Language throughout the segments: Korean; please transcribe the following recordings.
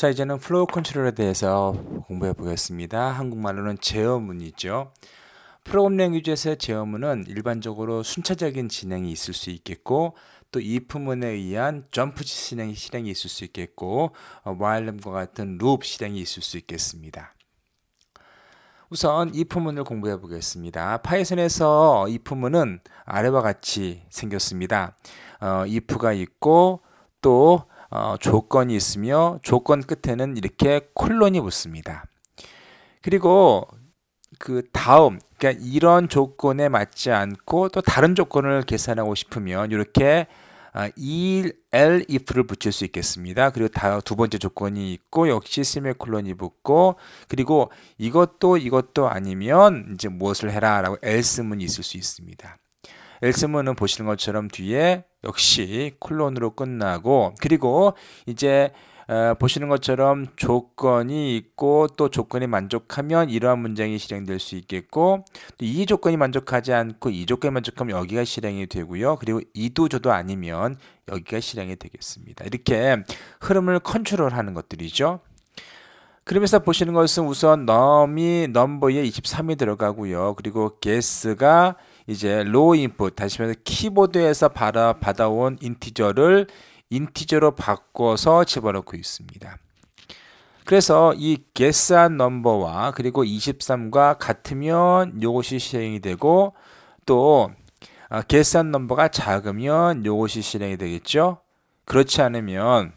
자, 이제는 flow control에 대해서 공부해 보겠습니다. 한국말로는 제어문이죠. 프로그램 language에서의 제어문은 일반적으로 순차적인 진행이 있을 수 있겠고 또 if문에 의한 점프 실행이, 실행이 있을 수 있겠고 어, while과 같은 loop 실행이 있을 수 있겠습니다. 우선 if문을 공부해 보겠습니다. 파이썬에서 if문은 아래와 같이 생겼습니다. 어, if가 있고 또 어, 조건이 있으며 조건 끝에는 이렇게 콜론이 붙습니다. 그리고 그 다음 그러니까 이런 조건에 맞지 않고 또 다른 조건을 계산하고 싶으면 이렇게 이 L if를 붙일 수 있겠습니다. 그리고 두 번째 조건이 있고 역시 세미콜론이 붙고 그리고 이것도 이것도 아니면 이제 무엇을 해라라고 else문이 있을 수 있습니다. 엘스문은 보시는 것처럼 뒤에 역시 콜론으로 끝나고 그리고 이제 어, 보시는 것처럼 조건이 있고 또 조건이 만족하면 이러한 문장이 실행될 수 있겠고 또이 조건이 만족하지 않고 이 조건이 만족하면 여기가 실행이 되고요. 그리고 이도 저도 아니면 여기가 실행이 되겠습니다. 이렇게 흐름을 컨트롤하는 것들이죠. 그러면서 보시는 것은 우선 넘이 넘버에 23이 들어가고요. 그리고 guess가 이제 raw input 다시 말해서 키보드에서 받아, 받아온 integer를 integer로 바꿔서 집어넣고 있습니다. 그래서 이 guess한 넘버와 그리고 23과 같으면 이것이 실행이 되고 또 아, guess한 넘버가 작으면 이것이 실행이 되겠죠. 그렇지 않으면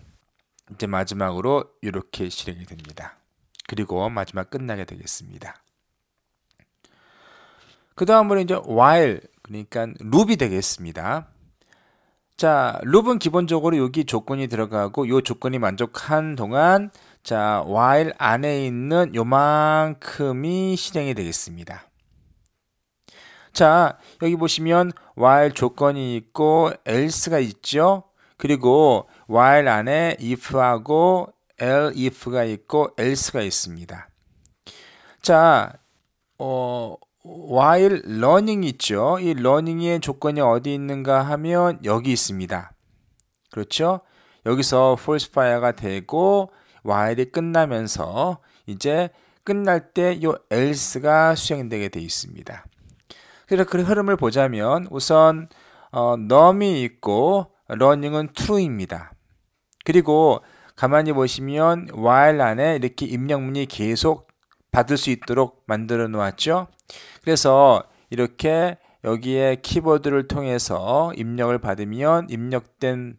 이제 마지막으로 이렇게 실행이 됩니다. 그리고 마지막 끝나게 되겠습니다. 그 다음으로 이제 while 그러니까 룹이 되겠습니다. 자, 룹은 기본적으로 여기 조건이 들어가고 이 조건이 만족한 동안 자, while 안에 있는 요만큼이 실행이 되겠습니다. 자, 여기 보시면 while 조건이 있고 else가 있죠. 그리고 while 안에 if하고 elif가 있고 else가 있습니다. 자, 어, while learning 있죠. 이 learning의 조건이 어디 있는가 하면 여기 있습니다. 그렇죠? 여기서 false fire가 되고 while이 끝나면서 이제 끝날 때 이 else가 수행되게 되어 있습니다. 그래서 그 흐름을 보자면 우선 어, num이 있고 learning은 true입니다. 그리고 가만히 보시면 while 안에 이렇게 입력문이 계속 받을 수 있도록 만들어 놓았죠. 그래서 이렇게 여기에 키보드를 통해서 입력을 받으면 입력된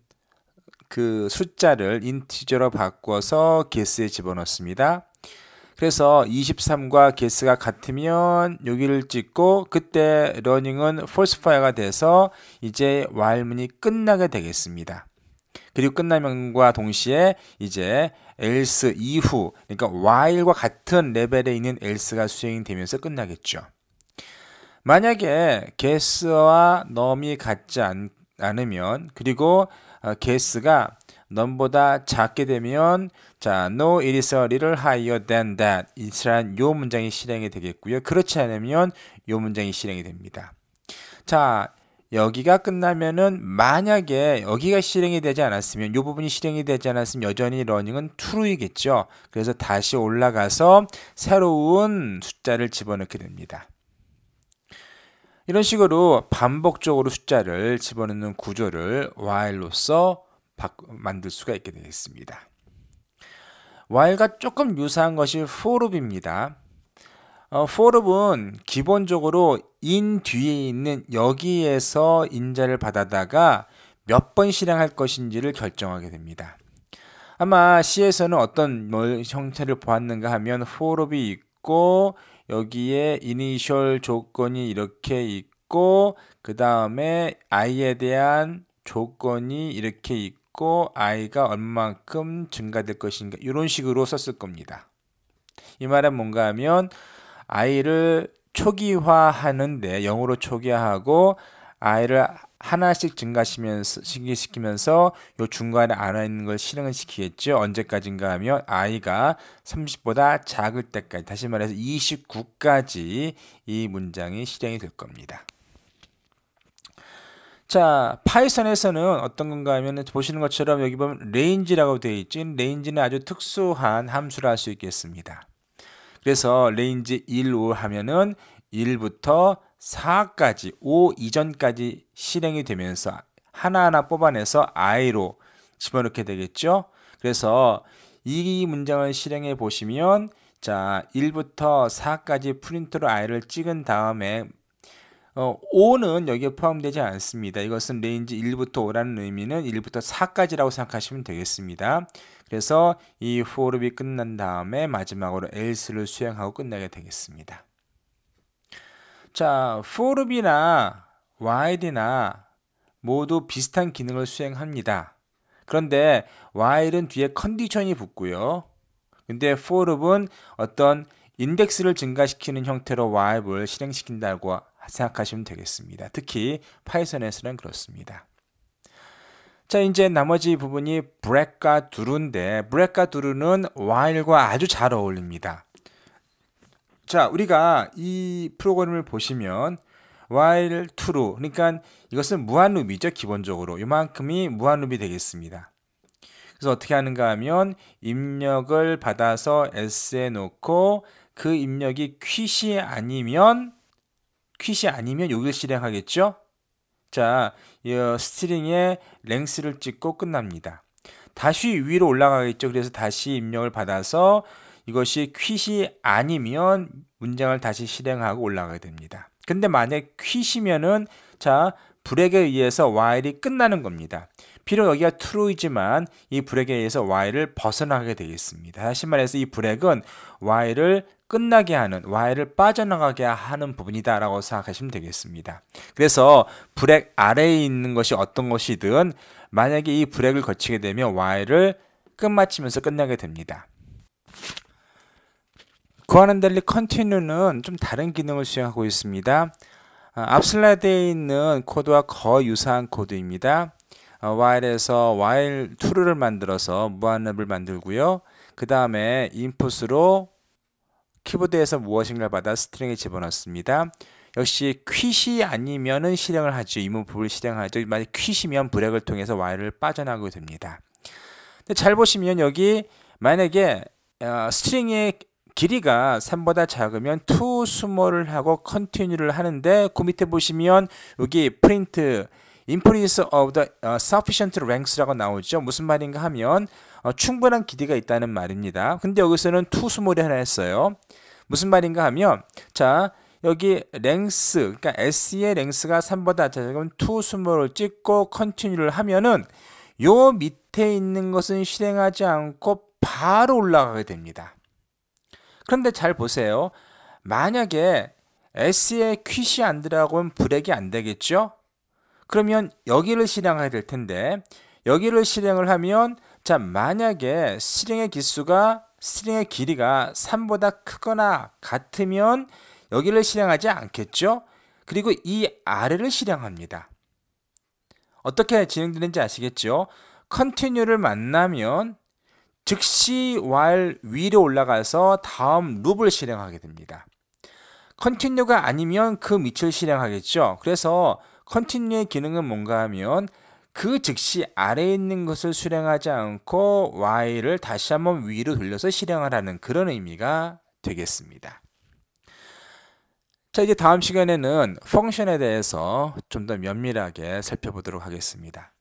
그 숫자를 인티저로 바꿔서 게스에 집어넣습니다. 그래서 23과 게스가 같으면 여기를 찍고 그때 러닝은 falsified가 돼서 이제 while문이 끝나게 되겠습니다. 그리고 끝나면과 동시에 이제 else 이후 그러니까 while과 같은 레벨에 있는 else가 수행이 되면서 끝나겠죠. 만약에 guess와 num이 같지 않, 으면 그리고 어, guess가 num보다 작게 되면 자 no it is a little higher than that 이란 요 문장이 실행이 되겠고요. 그렇지 않으면 요 문장이 실행이 됩니다. 자 여기가 끝나면은 만약에 여기가 실행이 되지 않았으면 이 부분이 실행이 되지 않았으면 여전히 러닝은 true이겠죠. 그래서 다시 올라가서 새로운 숫자를 집어넣게 됩니다. 이런 식으로 반복적으로 숫자를 집어넣는 구조를 while로서 만들 수가 있게 되겠습니다. while과 조금 유사한 것이 forloop입니다. 어, forloop은 기본적으로 인 뒤에 있는 여기에서 인자를 받아다가 몇 번 실행할 것인지를 결정하게 됩니다. 아마 C에서는 어떤 뭐 형태를 보았는가 하면 forloop이 있고 여기에 이니셜 조건이 이렇게 있고 그 다음에 i에 대한 조건이 이렇게 있고 i가 얼만큼 증가될 것인가 이런 식으로 썼을 겁니다. 이 말은 뭔가 하면 i를 초기화하는데 0으로 초기화하고 i를 하나씩 증가시면서 시키면서 요 중간에 안와 있는 걸 실행을 시키겠죠. 언제까지인가 하면 i가 30보다 작을 때까지 다시 말해서 29까지 이 문장이 실행이 될 겁니다. 자, 파이썬에서는 어떤 건가 하면 보시는 것처럼 여기 보면 range라고 되어 있지. range는 아주 특수한 함수를 할 수 있겠습니다. 그래서 range 1, 5 하면은 1부터 4까지, 5 이전까지 실행이 되면서 하나하나 뽑아내서 i로 집어넣게 되겠죠. 그래서 이 문장을 실행해 보시면 자 1부터 4까지 프린트로 i를 찍은 다음에 어, 5는 여기에 포함되지 않습니다. 이것은 range 1부터 5라는 의미는 1부터 4까지라고 생각하시면 되겠습니다. 그래서 이 for이 끝난 다음에 마지막으로 else를 수행하고 끝내게 되겠습니다. 자, for이나 while이나 모두 비슷한 기능을 수행합니다. 그런데 while은 뒤에 컨디션이 붙고요. 근데 for은 어떤 인덱스를 증가시키는 형태로 while을 실행시킨다고 생각하시면 되겠습니다. 특히 파이썬에서는 그렇습니다. 자, 이제 나머지 부분이 break과 do인데 break과 do는 while과 아주 잘 어울립니다. 자, 우리가 이 프로그램을 보시면 while true 그러니까 이것은 무한루비죠 기본적으로 이만큼이 무한루비 되겠습니다 그래서 어떻게 하는가 하면 입력을 받아서 s에 놓고 그 입력이 퀴시 아니면 퀴시 아니면 여기를 실행하겠죠? 자 스트링의 랭스를 찍고 끝납니다. 다시 위로 올라가겠죠? 그래서 다시 입력을 받아서 이것이 퀴시 아니면 문장을 다시 실행하고 올라가게 됩니다. 근데 만약 퀴시면은 자 브렉에 의해서 while이 끝나는 겁니다. 비록 여기가 true이지만 이 브렉에 의해서 while을 벗어나게 되겠습니다. 다시 말해서 이 브렉은 while을 끝나게 하는 while을 빠져나가게 하는 부분이다 라고 생각하시면 되겠습니다. 그래서 브렉 아래에 있는 것이 어떤 것이든 만약에 이 브렉을 거치게 되면 while을 끝마치면서 끝나게 됩니다. 그와는 달리 컨티뉴는 좀 다른 기능을 수행하고 있습니다. 아, 앞 슬라이드에 있는 코드와 거의 유사한 코드입니다. 어, while에서 while true를 만들어서 무한읍을 만들고요. 그 다음에 인풋으로 키보드에서 무엇인가를 받아 string에 집어넣습니다. 역시 quit이 아니면은 실행을 하죠. 이 문법을 실행하죠. 만약 quit이면 break을 통해서 while을 빠져나가게 됩니다. 잘 보시면 여기 만약에 어, string의 길이가 3보다 작으면 too small을 하고 continue를 하는데 그 밑에 보시면 여기 print input is of sufficient length라고 나오죠. 무슨 말인가 하면 어, 충분한 길이가 있다는 말입니다. 근데 여기서는 to small이 하나 했어요. 무슨 말인가 하면 자 여기 length 그러니까 s의 length가 3보다 작으면 to small을 찍고 continue를 하면은 요 밑에 있는 것은 실행하지 않고 바로 올라가게 됩니다. 그런데 잘 보세요. 만약에 S에 퀴시 안 들어가면 브렉이 안 되겠죠? 그러면 여기를 실행하게 될 텐데 여기를 실행을 하면 자 만약에 string의 기수가 string의 길이가 3보다 크거나 같으면 여기를 실행하지 않겠죠? 그리고 이 아래를 실행합니다. 어떻게 진행되는지 아시겠죠? continue를 만나면 즉시 while 위로 올라가서 다음 loop을 실행하게 됩니다. 컨티뉴가 아니면 그 밑을 실행하겠죠. 그래서 컨티뉴의 기능은 뭔가 하면 그 즉시 아래에 있는 것을 실행하지 않고 while을 다시 한번 위로 돌려서 실행하라는 그런 의미가 되겠습니다. 자 이제 다음 시간에는 펑션에 대해서 좀 더 면밀하게 살펴보도록 하겠습니다.